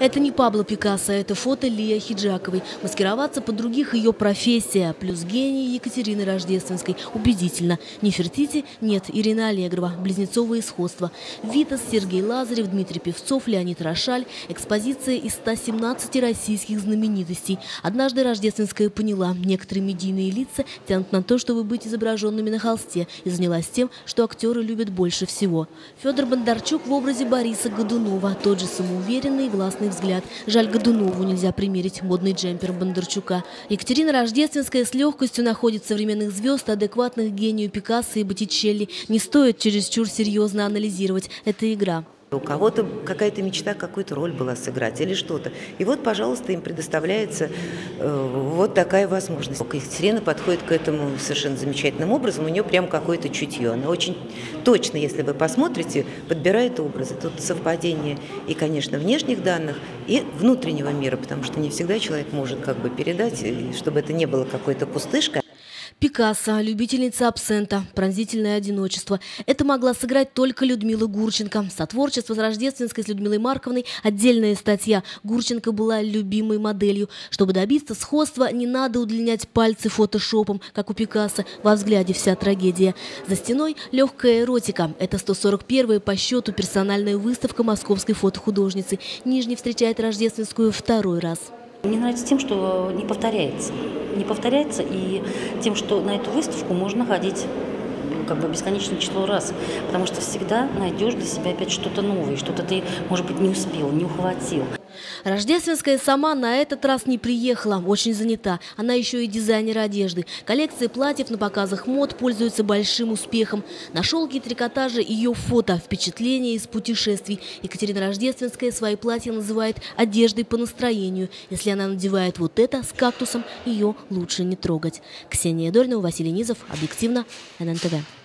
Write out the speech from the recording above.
Это не Пабло Пикассо, это фото Лия Хиджаковой. Маскироваться под других ее профессия. Плюс гений Екатерины Рождественской. Убедительно. Нефертити нет. Ирина Аллегрова. Близнецовые сходства. Витас, Сергей Лазарев, Дмитрий Певцов, Леонид Рошаль. Экспозиция из 117 российских знаменитостей. Однажды Рождественская поняла, некоторые медийные лица тянут на то, чтобы быть изображенными на холсте. И занялась тем, что актеры любят больше всего. Федор Бондарчук в образе Бориса Годунова. Тот же самоуверенный и властный взгляд. Жаль, Годунову нельзя примерить модный джемпер Бондарчука. Екатерина Рождественская с легкостью находит современных звезд, адекватных гению Пикассо и Боттичелли. Не стоит чересчур серьезно анализировать. Это игра. У кого-то какая-то мечта, какую-то роль была сыграть или что-то. И вот, пожалуйста, им предоставляется э, вот такая возможность. Екатерина подходит к этому совершенно замечательным образом. У нее прям какое-то чутье. Она очень точно, если вы посмотрите, подбирает образы. Тут совпадение и, конечно, внешних данных, и внутреннего мира, потому что не всегда человек может как бы передать, чтобы это не было какой-то пустышкой. Пикассо, любительница абсента, пронзительное одиночество. Это могла сыграть только Людмила Гурченко. Сотворчество с рождественской с Людмилой Марковной – отдельная статья. Гурченко была любимой моделью. Чтобы добиться сходства, не надо удлинять пальцы фотошопом, как у Пикассо. Во взгляде вся трагедия. За стеной легкая эротика. Это 141-я по счету персональная выставка московской фотохудожницы. Нижний встречает рождественскую второй раз. Мне нравится тем, что не повторяется. Не повторяется и тем, что на эту выставку можно ходить как бы бесконечное число раз, потому что всегда найдешь для себя опять что-то новое, что-то ты, может быть, не успел, не ухватил. Рождественская сама на этот раз не приехала, очень занята. Она еще и дизайнер одежды. Коллекции платьев на показах мод пользуются большим успехом. На шелке и трикотаже ее фото, впечатления из путешествий. Екатерина Рождественская свои платья называет одеждой по настроению. Если она надевает вот это с кактусом, ее лучше не трогать. Ксения Дорнова, Василий Низов, Объективно, ННТВ.